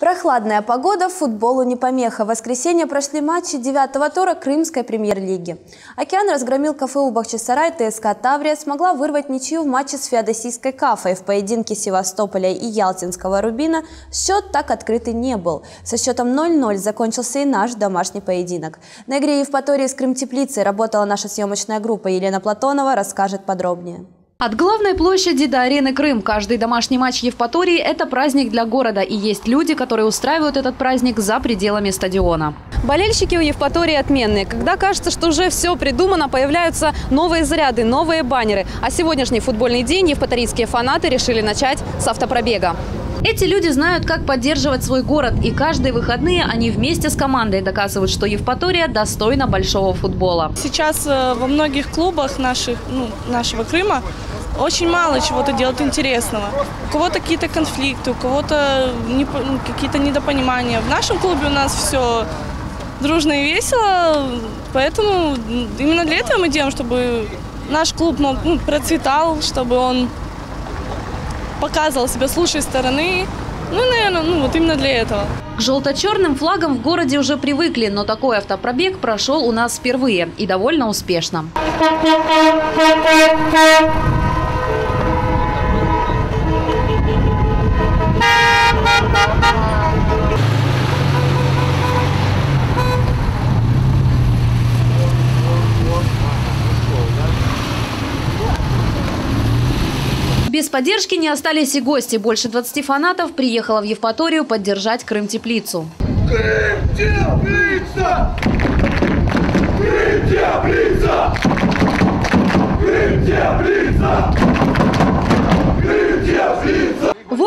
Прохладная погода футболу не помеха. В воскресенье прошли матчи девятого тура Крымской премьер-лиги. «Океан» разгромил КФУ «Бахчисарай», ТСК «Таврия» смогла вырвать ничью в матче с феодосийской «Кафой». В поединке Севастополя и Ялтинского «Рубина» счет так открытый не был. Со счетом 0-0 закончился и наш домашний поединок. На игре Евпатории с Крым-Теплицей работала наша съемочная группа. Елена Платонова расскажет подробнее. От главной площади до арены Крым каждый домашний матч Евпатории – это праздник для города. И есть люди, которые устраивают этот праздник за пределами стадиона. Болельщики у Евпатории отменные. Когда кажется, что уже все придумано, появляются новые заряды, новые баннеры. А сегодняшний футбольный день евпаторийские фанаты решили начать с автопробега. Эти люди знают, как поддерживать свой город, и каждые выходные они вместе с командой доказывают, что Евпатория достойна большого футбола. Сейчас э, во многих клубах наших, ну, нашего Крыма очень мало чего-то делают интересного. У кого-то какие-то конфликты, у кого-то не, ну, какие-то недопонимания. В нашем клубе у нас все дружно и весело, поэтому именно для этого мы делаем, чтобы наш клуб ну, процветал, чтобы он показывал себя с лучшей стороны. Ну, наверное, ну, вот именно для этого. К желто-черным флагам в городе уже привыкли, но такой автопробег прошел у нас впервые и довольно успешно. Без поддержки не остались и гости. Больше 20 фанатов приехало в Евпаторию поддержать Крым-теплицу. Крым-теплица! Крым-теплица! Крым-теплица!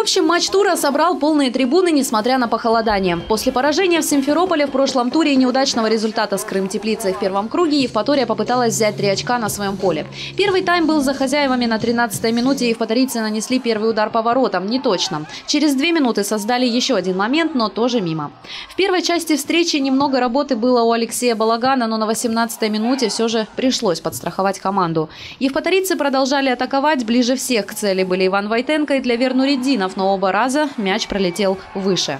Общем, матч тура собрал полные трибуны, несмотря на похолодание. После поражения в Симферополе в прошлом туре и неудачного результата с Крым-Теплицей в первом круге Евпатория попыталась взять три очка на своем поле. Первый тайм был за хозяевами на 13-й минуте. Евпаторийцы нанесли первый удар по воротам. Не точно. Через две минуты создали еще один момент, но тоже мимо. В первой части встречи немного работы было у Алексея Балагана, но на 18-й минуте все же пришлось подстраховать команду. Евпаторийцы продолжали атаковать. Ближе всех к цели были Иван Войтенко и для Вернуриди Ильинов, но оба раза мяч пролетел выше.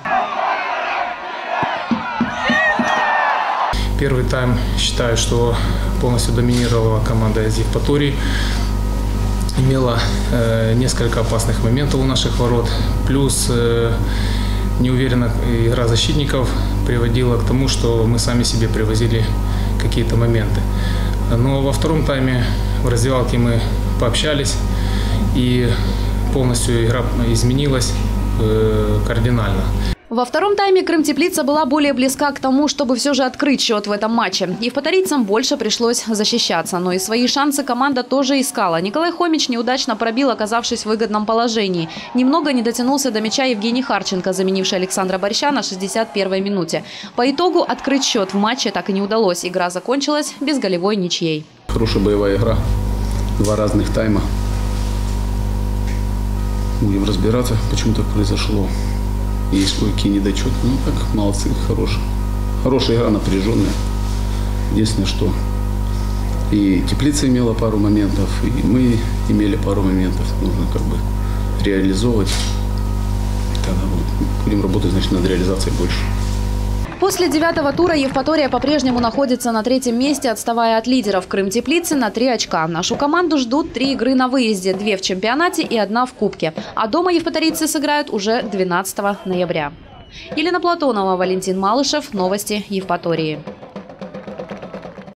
Первый тайм считаю, что полностью доминировала команда из Евпатории. Имела э, несколько опасных моментов у наших ворот. Плюс э, неуверенная игра защитников приводила к тому, что мы сами себе привозили какие-то моменты. Но во втором тайме в раздевалке мы пообщались и полностью игра изменилась э, кардинально. Во втором тайме Крым-Теплица была более близка к тому, чтобы все же открыть счет в этом матче. И Евпаторийцам больше пришлось защищаться. Но и свои шансы команда тоже искала. Николай Хомич неудачно пробил, оказавшись в выгодном положении. Немного не дотянулся до мяча Евгений Харченко, заменивший Александра Борща на 61-й минуте. По итогу открыть счет в матче так и не удалось. Игра закончилась без голевой ничьей. Хорошая боевая игра. Два разных тайма будем разбираться, почему так произошло. Есть кое-какие недочеты. Ну так, молодцы, хорошие. Хорошая игра, напряженная. Единственное, что и теплица имела пару моментов, и мы имели пару моментов. Нужно как бы реализовывать. Тогда будем работать, значит, над реализацией больше. После девятого тура Евпатория по-прежнему находится на третьем месте, отставая от лидеров Крым-Теплицы на три очка. Нашу команду ждут три игры на выезде, две в чемпионате и одна в Кубке. А дома евпаторийцы сыграют уже 12 ноября. Елена Платонова, Валентин Малышев. Новости Евпатории.